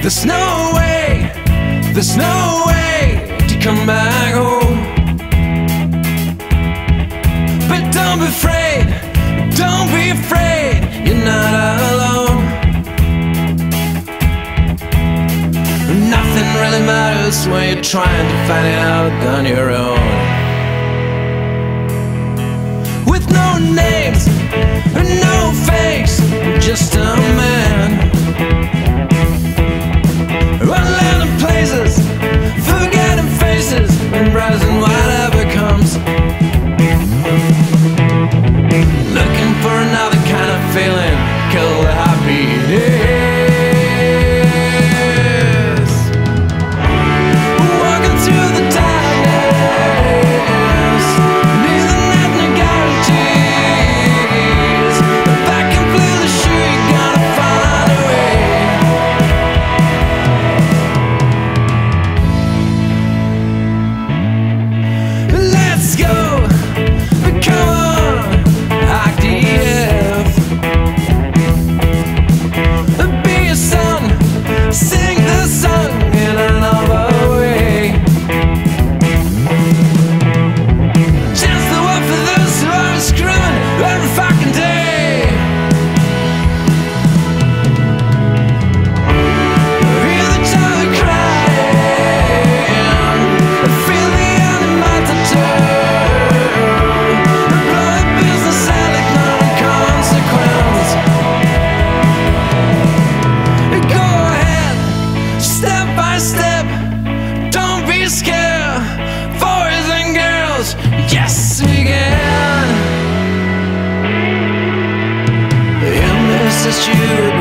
There's no way, there's no way to come back home. But don't be afraid, don't be afraid, you're not alone. Nothing really matters when you're trying to find it out on your guess again. In this is you.